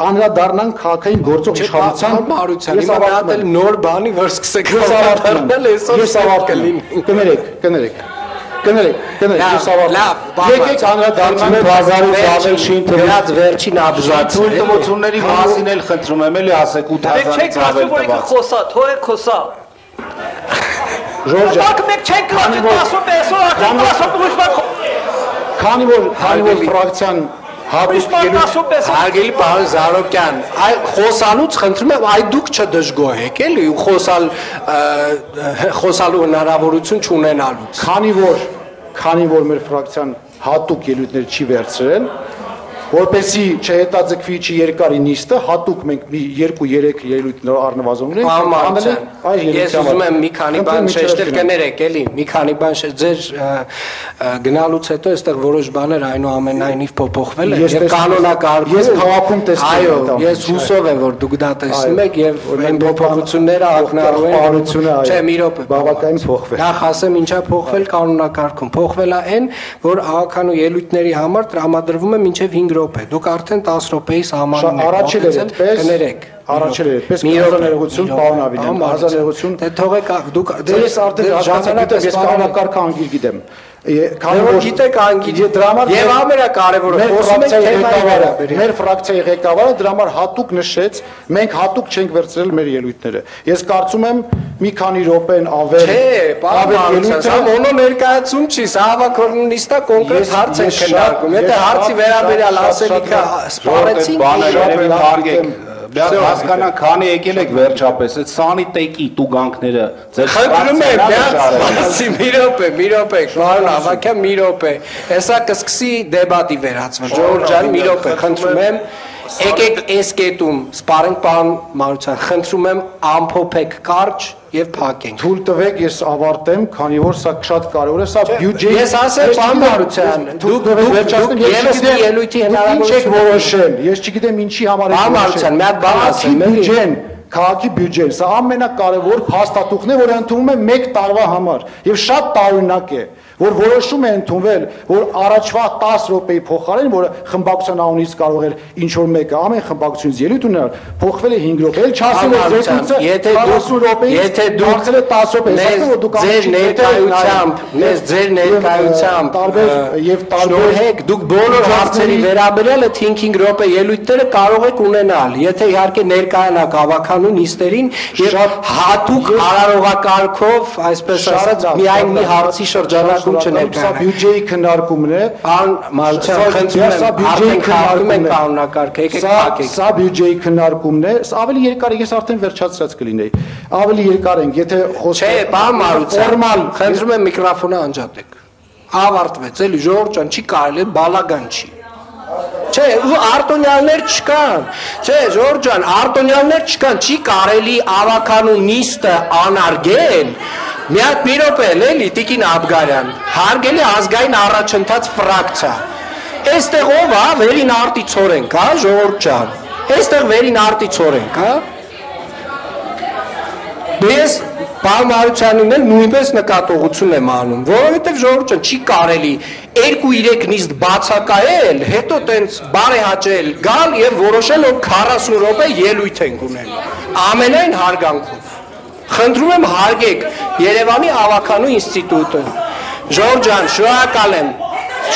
անդրադառնանք քաղաքային գործող իշխանության Մարության, հիմա դա էլ նոր բանի, որ սկսեք անդրադառնալ, այսօր Ես ավարտում եմ։ Կներեք, կներեք։ Կներեք, կներեք, ես ավարտում լավ, Եկեք անդրադառնանք բազարի Ավելշին Գրած վերջին աբզաց։ Թույլտվությունների մասին էլ խնդրում եմ էլի ասեք Մենք 8000-ից չենք ավել ասում որ ինքը տված։ խոսա, թող է խոսա։ Ժորժ Բակ մենք չենք Քանի ասում, ասում այսօր որ- ասում ուրիշ բան Քանի որ քանի որ ֆրակցիան Հարգելի պարոն Զարոկյան, այ խոսալուց խնդրում եմ, այ դուք չդժգոհեք էլի ու խոսալ խոսալու հնարավորություն չունենալուց։ քանի որ քանի որ մեր ֆրակցիան հատուկ ելույթներ չի վերցրել, որպեսի չհետաձգվի չի երկարի նիստը, հատուկ մենք մի 2-3 ելույթ առնվազն ունենք, Պարոն ես ուզում եմ մի քանի բան շեշտել կներեք, էլի, մի քանի բան շեշտ ձեր գնալուց հետո այստեղ որոշ բաներ այնուամենայնիվ փոփոխվել են եւ կանոնակարգում։ ես քաղաքում տեսնում եմ Այո, այդ ամենը, ես հուսով եմ, որ դուք դա տեսնում Այո, եք եւ այն փոփոխությունները փոխ- ակնառու են։ փոխարինությունը, այո, Չէ, մի րոպե։ բավականին փոխվել։ Նախ ասեմ ինչա փոխվել կանոնակարգում։ Փոխվել է այն, որ աղաքանու ելույթների համար տրամադրվում է մինչև 5 րոպե։ Դուք արդեն 10 րոպեի սահմանում Շա- առաջել էր այդպես, կներեք։ առաջել էր այդպես, րոպե, պարոն Մարության, հանրաներողություն։ Դե թողեք դուք Դե ես արդեն հասկացա, ես կանոնակարգը անգիր գիտեմ։ Քանի որ գիտեք անգիր Ես դրա համար եւ ամենակարևորը ֆրակցիայի ղեկավարը, մեր ֆրակցիայի ղեկավարը դրա համար հատուկ նշեց, մենք հատուկ չենք վերցրել մեր ելույթները։ Ես կարծում եմ մի քանի րոպեն ավել Չէ, ավել սա մոնո ներկայացում չի, սա հավաքորդնիստա կոնկրետ հարց շատ- քննարկում։ Եթե հարցի վերաբերյալ ասելիքը սպառեցին, բանը շատ հասկանանք, քանի եկել եք վերջապես այդ սանի տեկի տուգանքները ձեր Խնդրում եմ, ֆրակցիան ա միած վճարել։ ասի մի րոպե, մի րոպե, պարոն Ավակյան, մի րոպե։ Հեսա կսկսի դեբատի վերածվել։ Ժողովուրդ ջան, մի րոպե, խնդրում եմ, եկեք այս կետում սպարենք պարոն Մարության, խնդրում եմ ամփոփեք կարճ եւ փակենք։ Թույլ տվեք ես ավարտեմ, քանի որ սա շատ կարևոր է, սա բյուջեի ես ասեմ, պարոն Մարության, դուք- դուք- վերջացնեմ, դուք ես չգիտեմ, ելույթի հնարավորություն որոշել, ես չգիտեմ ինչի համար եք Պարոն Մարության, մի հատ բան ասեմ, բյուջեն, քաղաքի բյուջեն, սա ամենակարևոր փաստաթուղթն է, որը ընդունվում է 1 տարվա համար եւ շատ տարօրինակ է որ որոշում է ընդունվել, որ առաջվա 10 րոպեի փոխարեն, որը խմբակցության անունից կարող էր ինչ որ մեկը ամեն խմբակցությունից ելույթ ունենալ, փոխվել է 5 րոպե, էլ կուրսը եթե դուք 40 րոպեից եթե դարձել է 10 րոպե, ասում որ դուք ձեր ներկայությամբ, մեզ ձեր ներկայությամբ տարբեր եւ տարբեր շնորհեք դուք բոլոր հարցերի վերաբերյալ այդ 5-5 րոպե ելույթները կարող եք ունենալ, եթե իհարկե ներկայանաք ավականու նիստերին եւ հատուկ արարողակարգով, այսպես ասած, միայն մի հարցի շրջանակում Սա չներկայանաք։ բյուջեի քննարկումն է։ Պարոն Մարության, Սա- խնդրում սա եմ, բյուջեի արդեն քննարկում է։ կանոնակարգը, եկեք Սա փակեք։ սա բյուջեի քննարկումն է։ Սա ավելի երկար ես արդեն վերջացրած կլինեի։ Ավելի երկար ենք, եթե խոսքը Չէ, պարոն Մարության, ֆորմալ խնդրում եմ միկրոֆոնը անջատեք։ Ավարտվեց, էլի Ժորժ ջան, չի կարելի, բալագան չի։ Չէ, ու արտոնյաններ չկան։ Չէ, Ժորժ ջան, արտոնյաններ չկան, չի կարելի ավականու նիստը անարգել։ Մի հատ մի րոպե, էլի Տիկին Աբգարյան, հարգելի ազգային առաջընթաց ֆրակցիա։ Այստեղ ով է, վերին արտի ծորենք, հա, Ժորժ ջան։ Այստեղ վերին արտի ծորենք, հա։ Ես Պարմարությանին էլ նույնպես նկատողություն եմ անում, որովհետև ժողովուրդը չի կարելի 2-3 նիստ բացակայել, հետո տենց բարեհաճել, գալ եւ որոշել որ 40 րոպե ելույթ ենք ունենում։ Ամենայն հարգանքով։ Խնդրում եմ հարգեք Երևանի ավականու ինստիտուտը։ Ժորժ ջան, շնորհակալ եմ։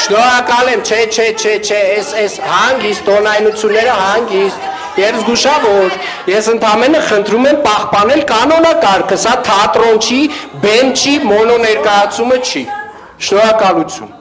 Շնորհակալ եմ, չէ, չէ, չէ, չէ, այս այս հանգիստ տոնայնությունները հանգիստ Եվ զգուշավոր, ես ընդամենը խնդրում եմ պահպանել կանոնակարգը, սա թատրոն չի, բեմ չի, մոնո ներկայացումը չի։ Շնորհակալություն։